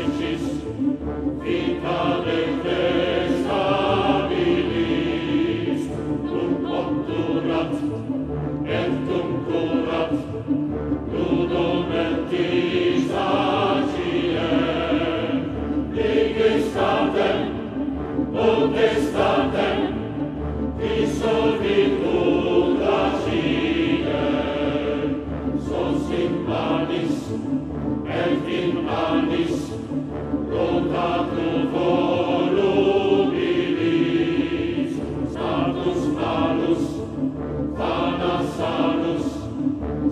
mensis vita de stabilis cum obturat et cum curat ludum et isaciem digestatem potestatem dissolvitum raciem sosim manis et in manis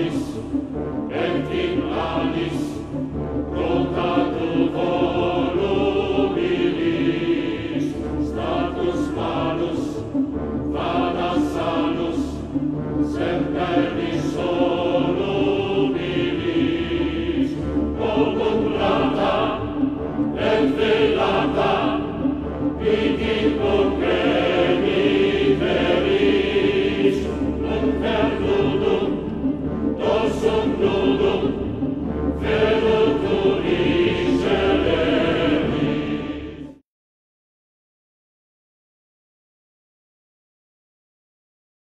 anis, et in anis, rotat volubilis, status manus, vana sanus, semperni solubilis, volum et velata, vidi